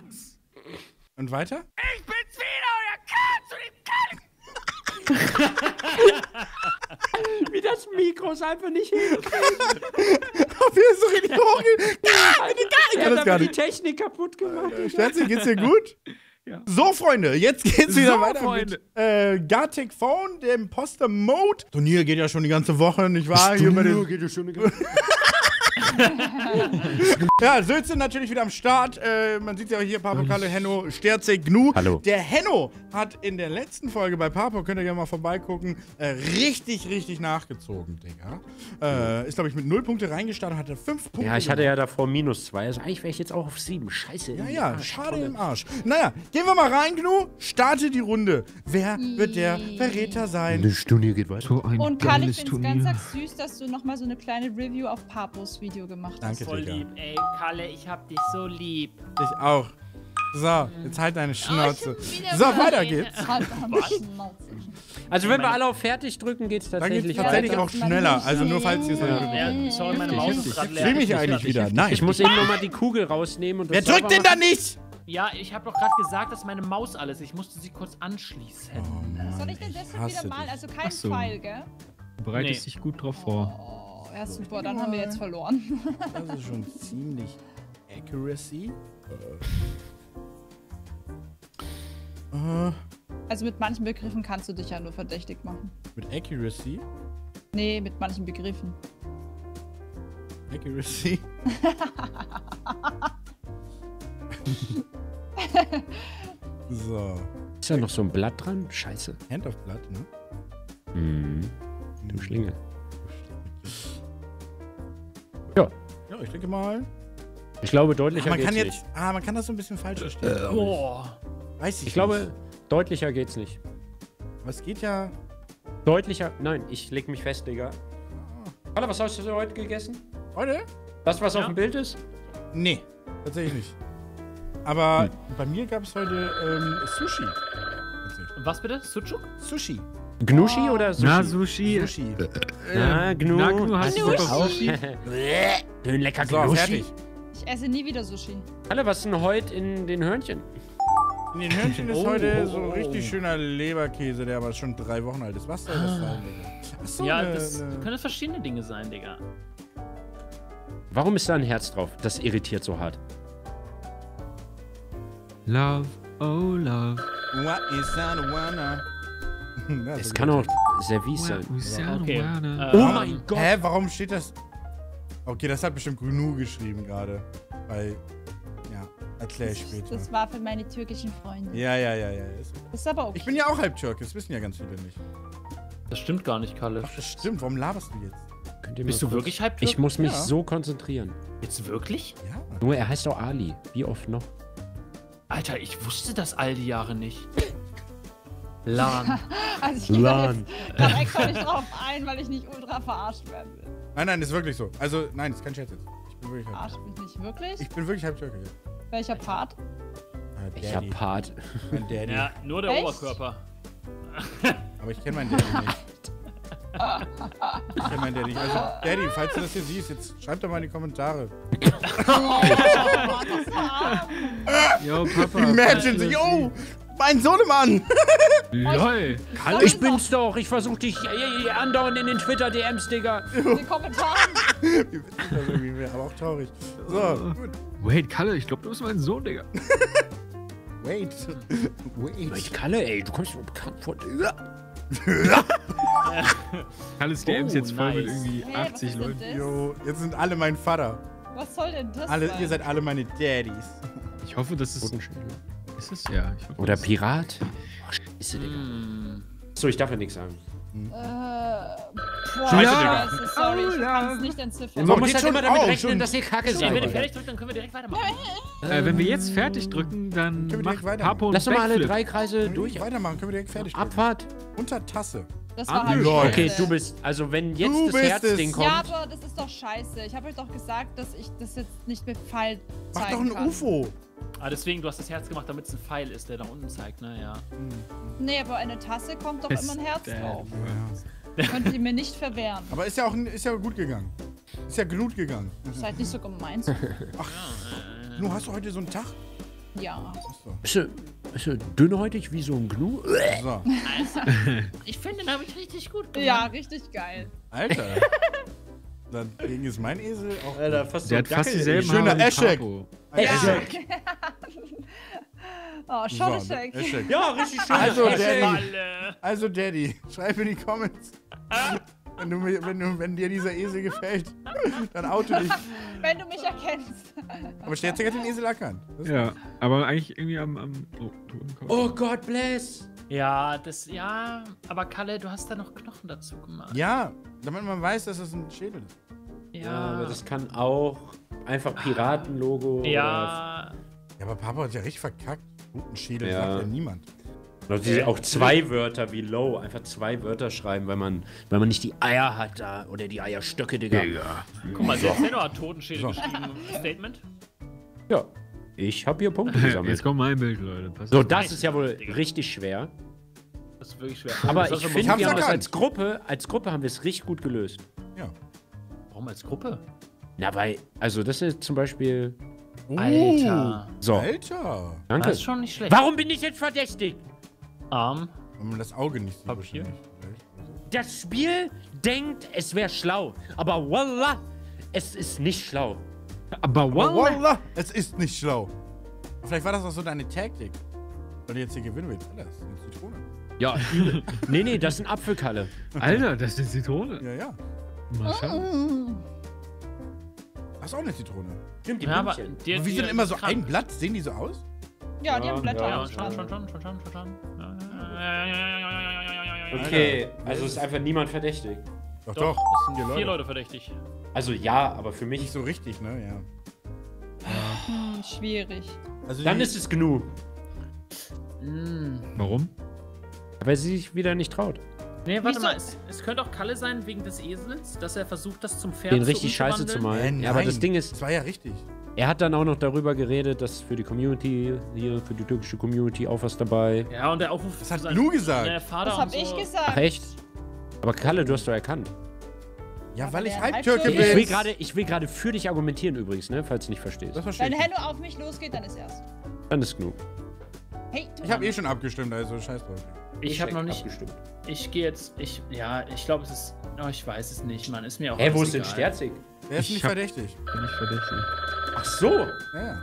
Jungs! Und weiter? Ich bin's wieder, euer Kahn zu dem Kahn! Wie das Mikro ist einfach nicht hinkriegt. Auf ist so richtig hoch. Ich kann das gar die nicht. Technik kaputt gemacht. Sterzi, geht's dir gut? Ja. So, Freunde, jetzt geht's wieder So, weiter Freunde. mit äh, Gartic Phone, dem Imposter Mode. Turnier geht ja schon die ganze Woche, nicht wahr? Hier bei den geht ja schon eine Ja, Sülze natürlich wieder am Start. Äh, man sieht ja hier Papo, Kalle, Henno, Sterze, Gnu. Hallo. Der Henno hat in der letzten Folge bei Papo, könnt ihr gerne mal vorbeigucken, äh, richtig, richtig nachgezogen, Digga. Äh, ist, glaube ich, mit 0 Punkte reingestartet, hatte 5 Punkte. Ja, ich hatte ja davor minus zwei. Also eigentlich wäre ich jetzt auch auf sieben. Scheiße. Ja, ja, schade im Arsch. Naja, gehen wir mal rein, Gnu. Starte die Runde. Wer wird der Verräter sein? Eine Stunde geht weiter. So ein Und Karl, geiles ich finde es ganz süß, dass du nochmal so eine kleine Review auf Papos Video gemacht hast. Danke, Voll Digga. lieb, ey, Kalle, ich hab dich so lieb. Ich auch. So, jetzt halt deine Schnauze. wieder So, weiter geht's. Halt. Also wenn wir alle auf fertig drücken, geht's Dann geht's tatsächlich tatsächlich weiter. auch schneller. Also nur falls ihr es Ja, sorry, meine Maus ist gerade leer. Film ich eigentlich wieder. Nein. Ich muss eben nochmal die Kugel rausnehmen und Wer drückt denn da nicht? Ja, ich habe doch gerade gesagt, dass meine Maus alles. Ich musste sie kurz anschließen. Soll ich denn deshalb wieder mal? Also kein so. Pfeil, gell? Du bereitest Nee. dich gut drauf vor. Oh, ja, super, dann haben wir jetzt verloren. Das ist schon ziemlich Accuracy. Äh, Also mit manchen Begriffen kannst du dich ja nur verdächtig machen. mit Accuracy. Nee, mit manchen Begriffen. Accuracy. so. Ist da noch so ein Blatt dran? Scheiße. Hand of Blood, ne? Hm. Du Schlingel. Ja, Ja, ich denke mal. ich glaube, Ah, deutlicher man geht's kann nicht. jetzt. Ah, man kann das so ein bisschen falsch verstehen. Boah. ich. Weiß ich Ich glaube, nicht. deutlicher geht's nicht. Aber es geht ja. Deutlicher. Nein, ich leg mich fest, Digga. Alter, was hast du heute gegessen? Heute? Das, was Ja. auf dem Bild ist? Nee, tatsächlich nicht. Aber bei mir gab es heute ähm, Sushi. Was bitte? Sucuk? Sushi. Gnuschi oder Sushi? Na, Sushi. Sushi. Na, Gnu. Na, Gnu, hast du Sushi? Schön lecker So, Gnuschi. fertig. Ich esse nie wieder Sushi. Alter, was ist denn heute in den Hörnchen? In den Hörnchen ist Oh, heute oh, so oh, richtig schöner Leberkäse, der aber schon drei Wochen alt ist. Was soll das sein, Digga? Achso, Ja, ne, das ne. können verschiedene Dinge sein, Digga. Warum ist da ein Herz drauf? Das irritiert so hart. Love, oh love. What is that wanna? Es so kann auch Service sein. Okay. wanna- Äh, Oh mein Gott. Hä, warum steht das? Okay, das hat bestimmt Gnu geschrieben gerade. Weil, ja, erkläre ich später. Das war für meine türkischen Freunde. Ja, ja, ja, ja. Ist- aber okay. Ich bin ja auch halb Türke, das wissen ja ganz viele nicht. Das stimmt gar nicht, Kalle. Ach, das stimmt, warum laberst du jetzt? Könnt ihr Bist du wirklich halb Ich muss mich Ja. so konzentrieren. Jetzt wirklich? Ja. Nur er heißt auch Ali. Wie oft noch? Alter, ich wusste das all die Jahre nicht. Lan. Also ich da Lan. grad extra nicht drauf ein, weil ich nicht ultra verarscht werden will. Nein, nein, ist wirklich so. Also, nein, ist kein Scherz jetzt. Ich bin wirklich halb Verarscht mich nicht wirklich. Ich bin wirklich halb Türke, ja. Welcher Part? Ah, Ich hab Part. Mein Daddy. Ja, nur der Echt? Oberkörper. Aber ich kenne meinen Daddy nicht. Ich kenne meinen Daddy nicht. Also, Daddy, falls du das hier siehst, jetzt schreib doch mal in die Kommentare. Yo, Papa. Imagine, yo, mein Sohnemann! LOL. Kalle, Ich bin's doch. Ich versuch dich äh, äh, andauernd in den Twitter-DMs, Digga. In den Kommentaren. Wie das irgendwie aber auch traurig. So, gut. Wait, Kalle, ich glaube, du bist mein Sohn, Digga. Wait. Wait. Mensch, Kalle, ey, du kommst mir bekannt vor. Kalles DM ist Oh, jetzt voll mit irgendwie Hä, was 80 ist denn Leuten. Yo, jetzt sind alle mein Vater. Was soll denn das Alle, sein? ihr seid alle meine Daddies. Ich hoffe, das ist. Bodenschädel. Ist es? Ja. Oder Pirat. Ach, scheiße, Digga. Hm. So, ich darf ja nichts sagen. Äh, Scheiße, boah, Digga. scheiße, sorry, ich Oh, kann es nicht entziffern. Man muss halt schon immer damit rechnen, schon. dass ihr Kacke Ja, wenn ihr seid. fertig drückt, dann können wir direkt weitermachen. Äh, wenn wir jetzt fertig drücken, dann Können wir direkt macht weiter? Papo Lass doch mal alle drei Kreise durch. weitermachen, können wir direkt fertig drücken. Abfahrt. Unter Tasse. Das war halt scheiße. Okay, du bist. Also, wenn jetzt Du das Herzding kommt. Ja, aber das ist doch scheiße. Ich habe euch doch gesagt, dass ich das jetzt nicht mit Pfeil Mach zeigen doch ein kann. UFO. Ah, deswegen, du hast das Herz gemacht, damit es ein Pfeil ist, der nach unten zeigt, ne? Ja. Nee, aber eine Tasse kommt doch immer ein Herz drauf. Ja. Könnt ihr mir nicht verwehren. Aber ist ja auch ist ja gut gegangen. Ist ja gut gegangen. Seid nicht so gemein. mir. Ach, nur hast du heute so einen Tag? Ja. Ist er, ist er dünnhäutig wie so ein Gnu? So. Also, ich finde, den habe ich richtig gut gemacht. Ja, richtig geil. Alter. Dagegen ist mein Esel auch. Alter, fast Der hat fast dieselben Schöner Eschek. Eschek. Oh, So, Schoneschek. Eschek. Ja, richtig schön. Also, Eschek. Daddy. Also, Daddy, schreib in die Comments. Wenn, du, wenn, du, wenn dir dieser Esel gefällt, dann oute dich. Wenn du mich erkennst. Aber Sterzig hat den Esel erkannt. Das Ja, aber eigentlich irgendwie am, am oh. Oh Gott, bless. Ja, das, ja, aber Kalle, du hast da noch Knochen dazu gemacht. Ja, damit man weiß, dass es ein Schädel ist. Ja, aber das kann auch einfach Piratenlogo. Ja, Ja, aber Papa hat ja richtig verkackt. Guten Schädel Ja. sagt ja niemand. Oder diese, auch zwei Wörter wie low, einfach zwei Wörter schreiben, weil man, weil man nicht die Eier hat da oder die Eierstöcke, Digga. guck mal, selbst Henno hat Totenschädel So. geschrieben. Statement. Ja, ich habe hier Punkte Jetzt gesammelt. kommt mein Bild, Leute. Pass So, das ist ja wohl richtig schwer. Das ist wirklich schwer. Aber ich finde, wir haben das erkannt. als Gruppe, als Gruppe haben wir es richtig gut gelöst. Ja. Warum als Gruppe? Na, weil, also das ist zum Beispiel. Uh, Alter. So, Alter. danke. Das ist schon nicht schlecht. Warum bin ich jetzt verdächtig? Arm. Wenn man das Auge nicht sieht. Papier? Das Spiel denkt, es wäre schlau. Aber voila, es ist nicht schlau. Aber Aber wow. Wallah, es ist nicht schlau. Vielleicht war das auch so deine Taktik. Weil du jetzt hier gewinnen willst. Alter, das ist eine Zitrone. Ja, übel. nee, nee, das ist ein Apfelkalle. Alter, das ist eine Zitrone. Ja, ja. Mal schauen ist auch eine Zitrone. Stimmt, die ja, aber die, aber wie sind immer so ein Blatt? Sehen die so aus? Ja, die haben Blätter. Ja, schon, schon, schon, schon, schon, schon. Okay, also ist einfach niemand verdächtig. Doch, doch, es sind vier Leute. Leute verdächtig. Also ja, aber für mich... Nicht so richtig, ne? Ja. Hm, schwierig. Also Dann ist es genug. Warum? Weil sie sich wieder nicht traut. Nee, warte Wieso? mal, es, es könnte auch Kalle sein wegen des Esels, dass er versucht, das zum Pferd Den zu richtig scheiße zu malen. Äh, ja, aber nein. das Ding ist, Das war ja richtig. er hat dann auch noch darüber geredet, dass für die Community, hier für die türkische Community auch was dabei. Ja, und der Aufruf Das hat seinen- Lu gesagt. Der Vater Das hab so. ich gesagt. Ach echt? Aber Kalle, du hast doch erkannt. Ja, weil ich Halbtürke bin. Ich will gerade, ich will gerade für dich argumentieren übrigens, ne, falls du nicht verstehst. Das verstehe Wenn ich. Henno auf mich losgeht, dann ist er's. Dann ist genug. Hey, du Ich habe eh schon abgestimmt, also scheiß drauf. Ich habe noch nicht. abgestimmt. Ich gehe jetzt. Ich. Ja, ich glaube, es ist. Oh, ich weiß es nicht, Mann. Ist mir auch. Hä, wo ist denn. Sterzig? Der ist Ich nicht hab- verdächtig. Bin ich verdächtig. Ach so. Ja, ja.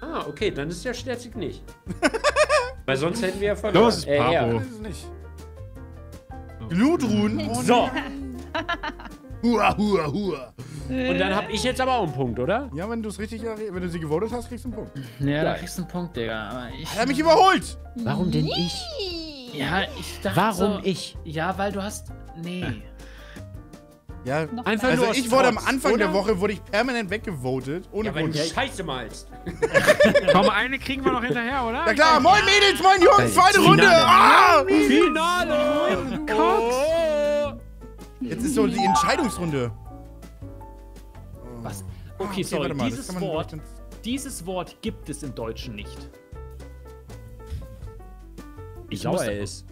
Ah, okay, dann ist der Sterzig nicht. Weil sonst hätten wir ja verloren. Los, Äh, Papo. ja. Das ist es nicht. Glutruhen. Oh, So, Hua, hua, hua. und dann habe ich jetzt aber auch einen Punkt, oder? Ja, wenn du es richtig, wenn du sie gewotet hast, kriegst du einen Punkt. Ja, da Geil. kriegst du einen Punkt, Digga. Aber ich. Er hat mich überholt. Warum denn ich? Ja, ich dachte. Warum so, ich? Ja, weil du hast. Nee. Ja, Einfach also nur ich wurde am Anfang der oder? Woche wurde ich permanent weggevotet, ohne Ja, weil Grund. du Scheiße malst. Komm, eine kriegen wir noch hinterher, oder? Ja klar, moin Mädels, moin Jungs, zweite Finale. Runde. Ah! Finale! Oh. Jetzt ist so die Entscheidungsrunde. Was? Ah, Okay, sorry. warte mal, das dieses Wort. Dieses Wort gibt es im Deutschen nicht. Wie Ich sauer er ist.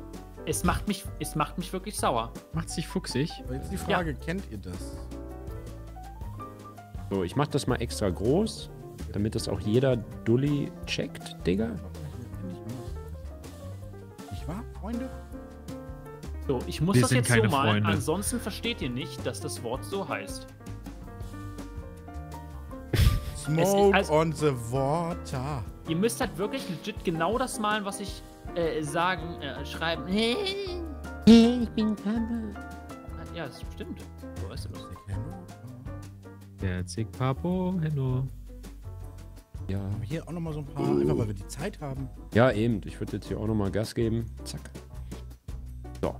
Es macht mich, es macht mich wirklich sauer. Macht sich fuchsig. Aber jetzt die Frage, kennt ihr das? So, ich mach das mal extra groß, damit das auch jeder Dulli checkt, Digga. Nicht wahr, Freunde? So, ich muss Wir das jetzt so malen, Freunde. ansonsten versteht ihr nicht, dass das Wort so heißt. Smoke also- on the water. Ihr müsst halt wirklich legit genau das malen, was ich äh, sagen, äh, schreiben. Ich bin Papa. Ja, das stimmt. So weißt du das. Der Zig Papo, hello. Ja. Aber hier auch nochmal so ein paar, einfach weil wir die Zeit haben. ja, eben. Ich würde jetzt hier auch nochmal Gas geben. Zack. So.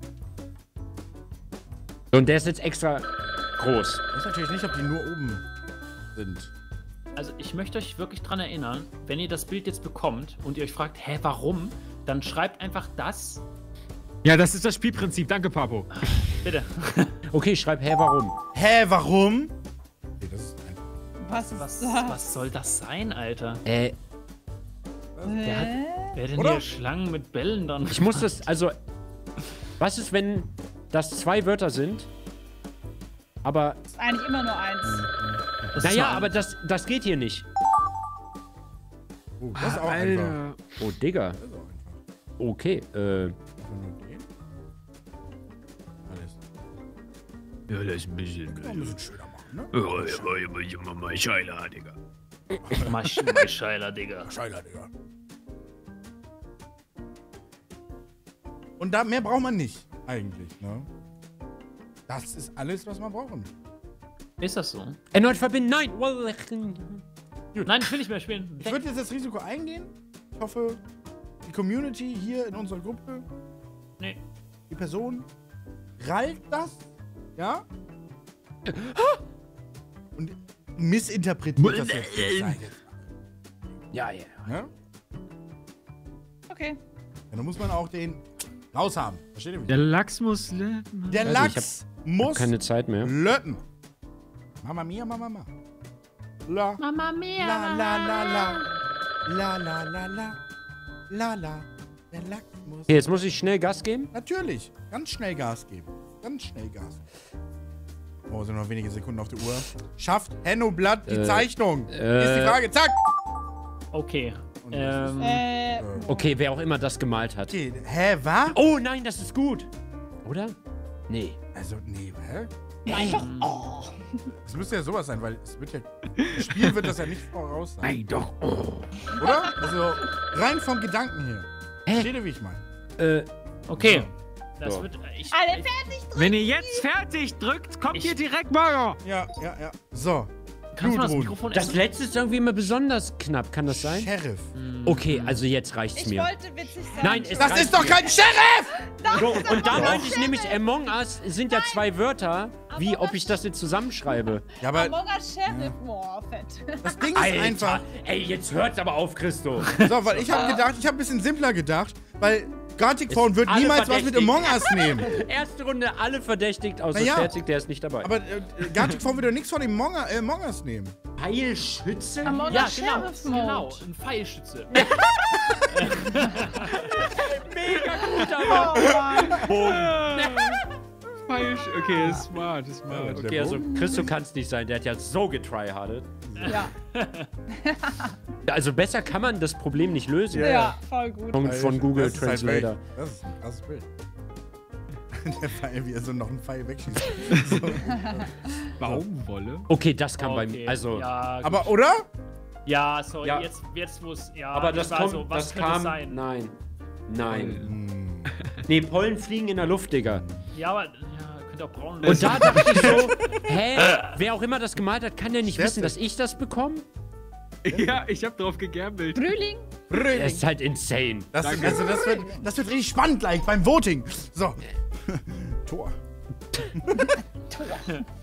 So, Und der ist jetzt extra groß. Ich weiß natürlich nicht, ob die nur oben sind. Also ich möchte euch wirklich dran erinnern, wenn ihr das Bild jetzt bekommt und ihr euch fragt, hä, warum? Dann schreibt einfach das. Ja, das ist das Spielprinzip. Danke, Papo. Bitte. Okay, schreib, hä, warum? Hä, warum? Okay, das ist einfach. Was ist Was, das? was soll das sein, Alter? Äh, Wer, hat, Hä? wer denn Oder? hier Schlangen mit Bällen dann? ich muss das, also, was ist, wenn das zwei Wörter sind, aber, Ist eigentlich immer nur eins. Das naja, aber das, das geht hier nicht. Oh, das ist auch einfach. Alter. Oh, Digga. Okay, äh. Ja, das ist ein bisschen. Kann man ein bisschen schöner machen, ne? Oh, ja, ja, ja, ja, mal Scheiler, Digga. Maschinenscheiler, Digga. Scheiler, Digga. Und da mehr braucht man nicht, eigentlich, ne? Das ist alles, was man brauchen. Ist das so? Erneut verbinden, nein! Nein, ich will nicht mehr spielen. Ich würde jetzt das Risiko eingehen. Ich hoffe, die Community hier in unserer Gruppe, Nee. die Person, rallt das, ja? Und missinterpretiert das jetzt. Sag ich jetzt Ja, ja. Ne? Okay. Ja, dann muss man auch den raushaben. Versteht ihr mich? Der Lachs muss lernen. Der Also, ich Lachs muss Keine Zeit mehr. löten. Mama mia, Mama mama. La, Mama mia. la, la, la, la. La, la, la, la. La, la. Der Lachs muss... Okay, jetzt muss ich schnell Gas geben. Natürlich. Ganz schnell Gas geben. Ganz schnell Gas. Oh, sind noch wenige Sekunden auf der Uhr. Schafft Henno Blatt die Äh, Zeichnung? äh, Hier ist die Frage. Zack! Okay. Ähm, Äh, Okay, wer auch immer das gemalt hat. Okay, hä, was? Oh nein, das ist gut. Oder? Nee. Also, nee, hä? Nein, doch. Oh. Das müsste ja sowas sein, weil es wird ja. Das Spiel wird das ja nicht voraus sein. Nein, doch. Oh. Oder? Also, rein vom Gedanken her. Hä? Versteht ihr, wie ich meine? Äh, okay. Das So. wird. Ich, Alle ich, fertig drücken. Wenn ihr jetzt fertig drückt, kommt Ich- hier direkt Burger. Ja, ja, ja. So. kannst du das. Mikrofon das letzte ist irgendwie immer besonders knapp. Kann das sein? Sheriff. Okay, also jetzt reicht's Ich mir. wollte witzig sein. Nein, es Das ist doch mir. kein Sheriff! So, und da meinte ich nämlich, Among Us sind ja zwei Wörter, wie ob ich das jetzt zusammenschreibe. Ja, aber Among Us Sheriff. Fett. das Ding ist einfach. Ey, jetzt hört's aber auf, Christo. So, weil ich habe gedacht, ich habe ein bisschen simpler gedacht, weil Gartic Phone wird niemals was mit. Among Us nehmen. Erste Runde alle verdächtigt, außer Na ja. Sterzig, der ist nicht dabei. Aber äh, Gartic Phone wird doch nichts von Among, äh, Among Us nehmen. Peilschütze? Among Ja, Us genau. Sheriff Genau. Ein Pfeilschütze. Mega gut, aber. Oh Mann. Falsch. Okay, ist smart, ist smart. Ja, Okay, also Christo kann's nicht sein, der hat ja so getryhardet. Ja, Also besser kann man das Problem nicht lösen. ja, voll gut. Von, von Google Das ist halt Translator. weg. Das ist ein krasses Bild. Der Pfeil, wie er so noch einen Pfeil wegschießt. So. Baumwolle. Okay, das kann bei Okay, mir. Also, Ja. Aber, oder? ja sorry. Ja. Jetzt, jetzt es. Ja, aber das war kommt, so, was das könnte es kam. sein? Nein. Nein. Hm. Nee, Pollen fliegen in der Luft, Digga. Ja, aber. Und da dachte ich so, hä? Wer auch immer das gemalt hat, kann ja nicht wissen, dass ich das bekomme? Ja, ich hab drauf gegambelt. Frühling. Das ist halt insane. Das, Danke. also das, wird, das wird richtig spannend gleich beim Voting. So. Tor.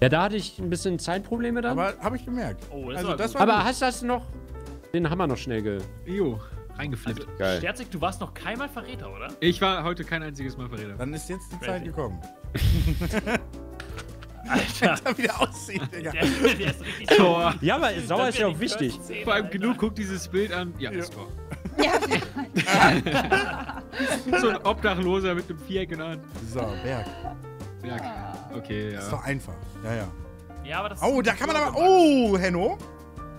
Ja, da hatte ich ein bisschen Zeitprobleme dann. Aber, Aber habe ich gemerkt. Oh, das also war das war gut. hast du das noch? Den Hammer noch schnell ge. Jo, reingeflippt. Geil. Sterzig, du warst noch keinmal Verräter, oder? Ich war heute kein einziges Mal Verräter. Dann ist jetzt die Crazy. Zeit gekommen. Alter. Da wieder aussieht, Digga. Der, der ist richtig Tor. Ja, aber Sauer ist ja auch wichtig. 14, Vor allem Alter. genug, guck dieses Bild an. Ja, das Tor. Ja, So ein Obdachloser mit einem Viereck in der Hand. So, Berg. Ja, okay, Das ist ja. doch einfach. Ja, ja. Ja, aber das Oh, da kann man aber. Oh, Henno.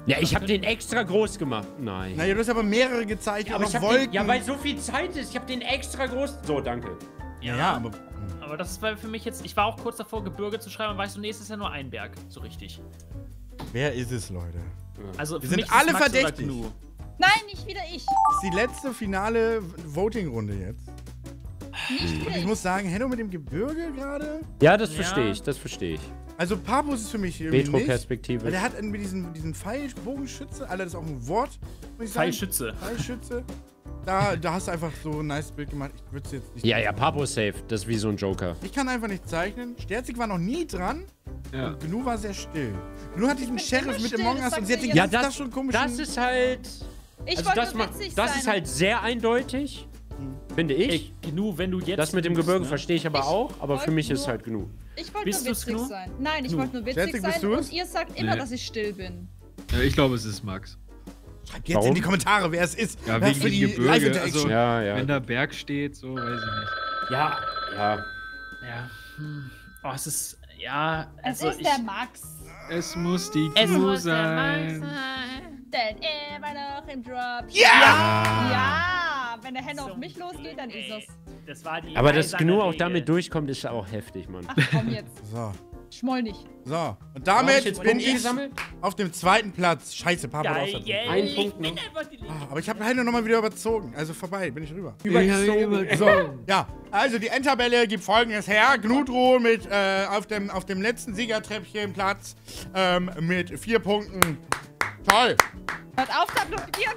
Ja, ich habe den extra groß gemacht. Nein. Naja, du hast aber mehrere gezeichnet. Ja, aber ich hab Wolken. den, ja, weil so viel Zeit ist. Ich habe den extra groß. So, danke. ja, ja, aber. Aber das ist für mich jetzt. Ich war auch kurz davor, Gebirge zu schreiben und weißt du, nächstes Jahr nur ein Berg. So richtig. Wer ist es, Leute? Also, für sind mich ist alle verdächtig. Nein, nicht wieder ich. Das ist die letzte finale Voting-Runde jetzt. Nicht ich ich. muss sagen, Henno mit dem Gebirge gerade. Ja, das Ja. verstehe ich. Das verstehe ich. Also, Papus ist für mich irgendwie nicht. Weil Retro-Perspektive. der hat irgendwie diesen, diesen Pfeilbogenschütze. Alter, das ist auch ein Wort. Muss ich sagen. Pfeilschütze. Pfeilschütze. Da, da hast du einfach so ein nice Bild gemacht. Ich würde es jetzt nicht. Ja, ja, Papo safe. Das ist wie so ein Joker. Ich kann einfach nicht zeichnen. Sterzig war noch nie dran. ja. Und Gnu war sehr still. Gnu hat diesen Sheriff mit still, Among das Us und sie hat den jetzt- ganzen Tag schon komisch. Das ist halt. Ich Also wollte das, nur macht, witzig das sein. ist halt sehr eindeutig, finde ich. Ey, Gnu, wenn du jetzt. das mit dem Gebirge ne? verstehe ich aber Ich auch, aber für mich ist nur- halt genug. Ich wollte nur witzig Gnu? sein. Nein, ich wollte nur witzig bist sein und es? ihr sagt immer, Nee. dass ich still bin. ja ich glaube, es ist Max. Schreibt jetzt Warum? in die Kommentare, wer es ist. Ja, Wer wegen für dem die Gebirge, also- Ja, ja. Wenn da Berg steht, so weiß ich nicht. Ja, ja. Ja. Hm. Oh, es ist. Ja. Es Also ist ich, der Max. Es muss die Es Gnu muss der Max sein. sein. Denn er war noch im Drop. Ja! Ja! Wenn der Hen auf So mich losgeht, dann ist. Das war die Aber dass Gnu auch Regel. damit durchkommt, ist auch heftig, Mann. Ach komm jetzt. So, Schmoll nicht. so. Und damit ich bin ich gesammelt? auf dem zweiten Platz. Scheiße, Papa Geil, raus. yeah, Ein ich Punkt bin noch. Ah, Aber ich habe Heine nochmal wieder überzogen. Also vorbei, bin ich rüber. Überzogen. So, ja, also die Endtabelle gibt folgendes her. Gnudro mit äh, auf, dem, auf dem letzten Siegertreppchen Platz ähm, mit vier Punkten. Toll, Hört auf, da applaudieren.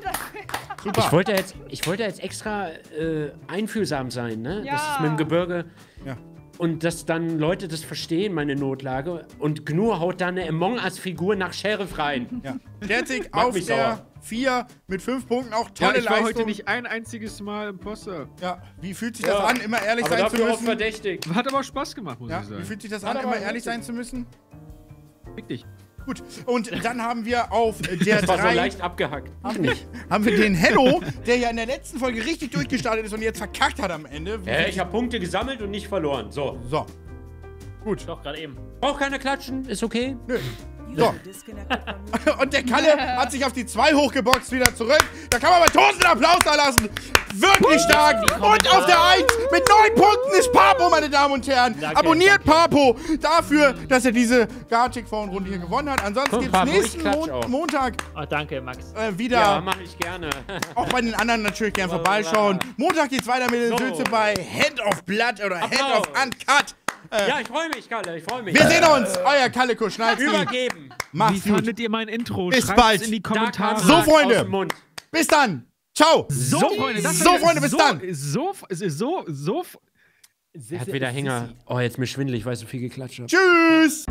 Ich super. wollte jetzt, ich wollte jetzt extra äh, einfühlsam sein, ne? Ja. Das ist mit dem Gebirge. Ja. Und dass dann Leute das verstehen, meine Notlage. Und Gnu haut da eine Among Us-Figur nach Sheriff rein. Ja. Macht auf mich der sauer. 4 mit 5 Punkten. Auch Ja, tolle ich war Leistung. heute nicht ein einziges Mal Imposter. Ja, wie fühlt sich Ja. das an, immer ehrlich Aber sein zu dafür auch müssen? verdächtig. Hat aber auch Spaß gemacht, muss Ja, ich wie sagen. fühlt sich das Hat an, immer ehrlich sein zu müssen? Fick dich. Gut, und dann haben wir auf der Das war so 3 leicht abgehackt. haben wir den Hello, der ja in der letzten Folge richtig durchgestartet ist und jetzt verkackt hat am Ende. Äh, ich habe Punkte gesammelt und nicht verloren. So. So. Gut. Doch, gerade eben. Braucht keiner klatschen, ist okay. Nö. So. Und der Kalle hat sich auf die 2 hochgeboxt, wieder zurück. Da kann man mal tausend Applaus da lassen. Wirklich stark. Und auf der 1 mit 9 Punkten ist Papo, meine Damen und Herren. Abonniert Papo dafür, dass er diese Gartic Phone Runde hier gewonnen hat. Ansonsten gibt es nächsten Mon. Montag Oh, danke, Max. äh, wieder. Ja, mache ich gerne. Auch bei den anderen natürlich gern vorbeischauen. Montag geht's weiter mit den So. Sülze bei Hand of Blood oder Hand Applaus. of Uncut. Ja, ich freue mich, Kalle. Ich freue mich. Wir sehen uns. Euer Kalle Kuschnalski. Übergeben. Wie Macht's gut. fandet ihr mein Intro? Bis Schreibt's bald. in die Kommentare. So, Freunde. Bis dann. Ciao. So, Freunde, das So, Freunde, bis so, dann. So, so, so, Er hat wieder Hänger. Oh, jetzt mir schwindelig, weil ich so viel geklatscht habe. Tschüss.